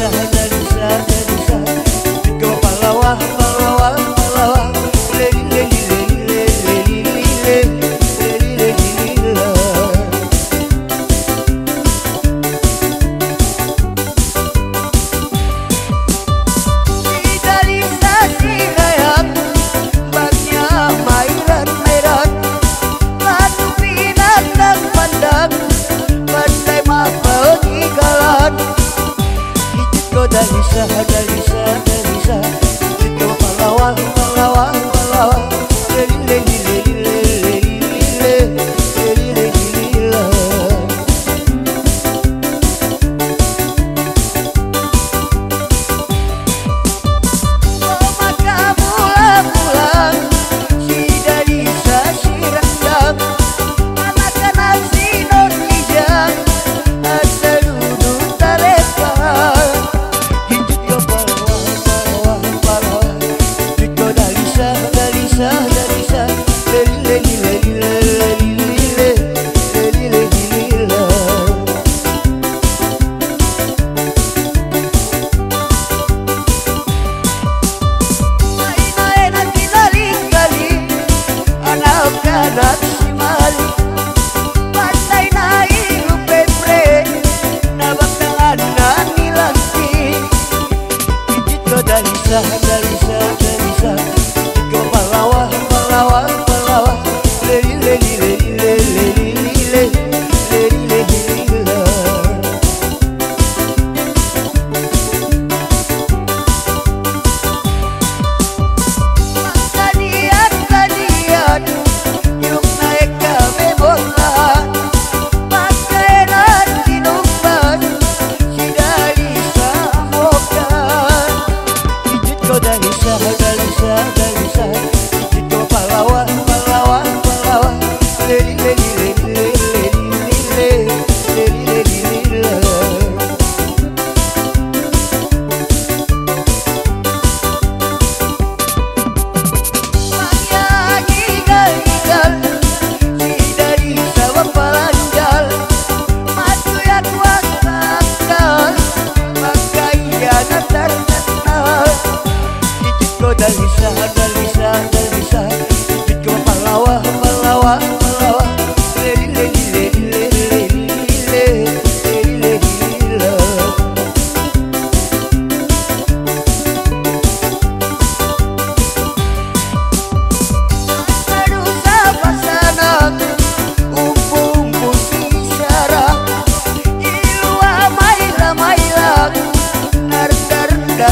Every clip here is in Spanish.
Hada, hada, hada, hada, hada, hada, hada, hada,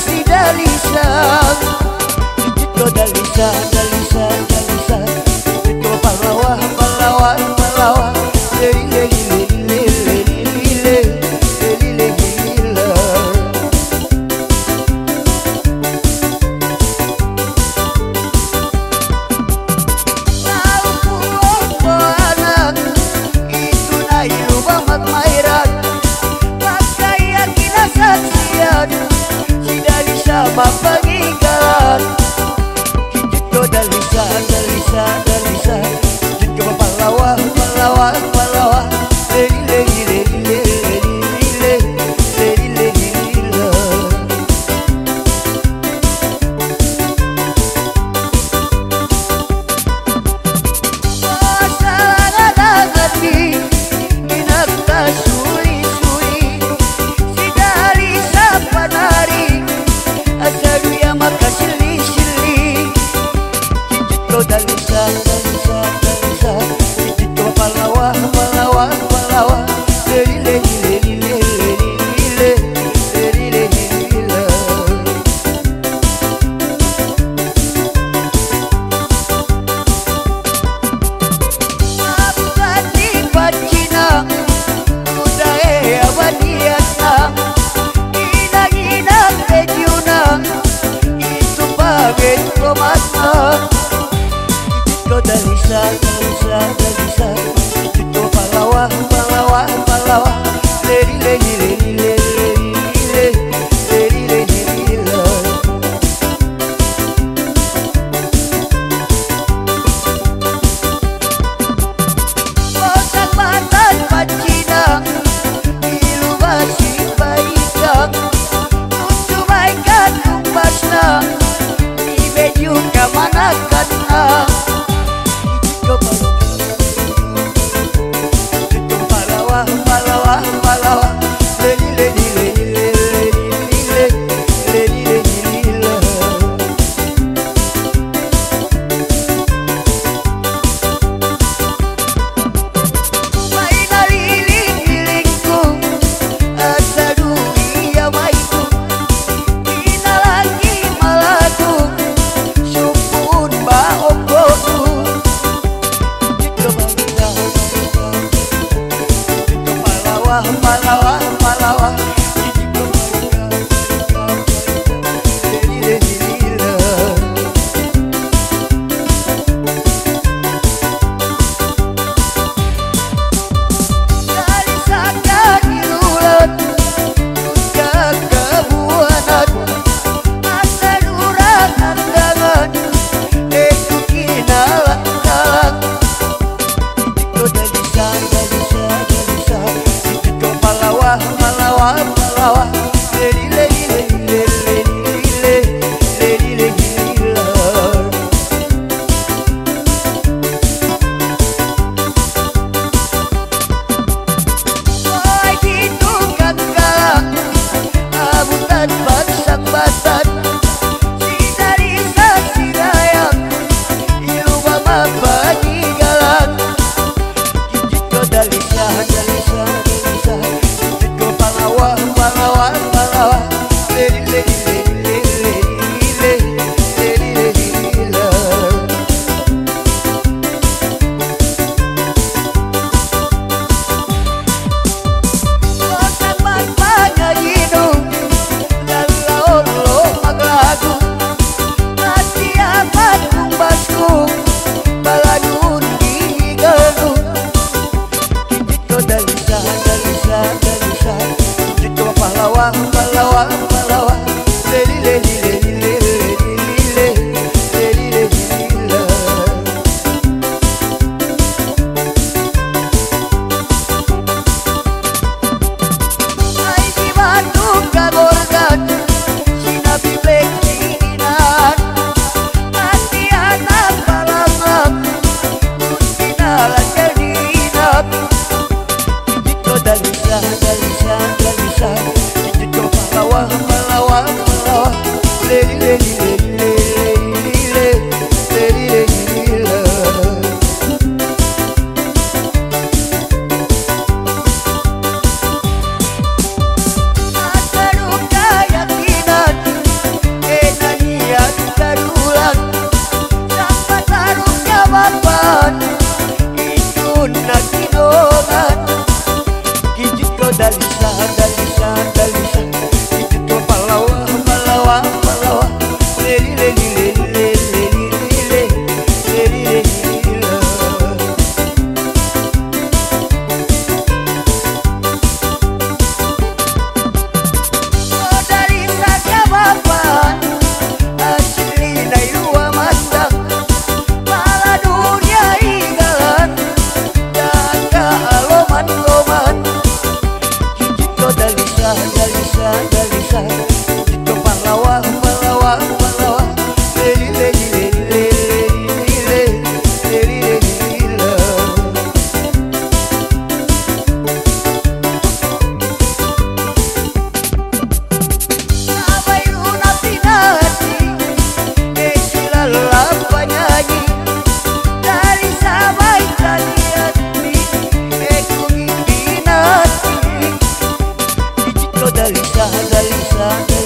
felicidad, toda Lisa. gelisah gelisah bisa. Itu pahlawan pahlawan pahlawan lady, lady, lady. gelisah-gelisah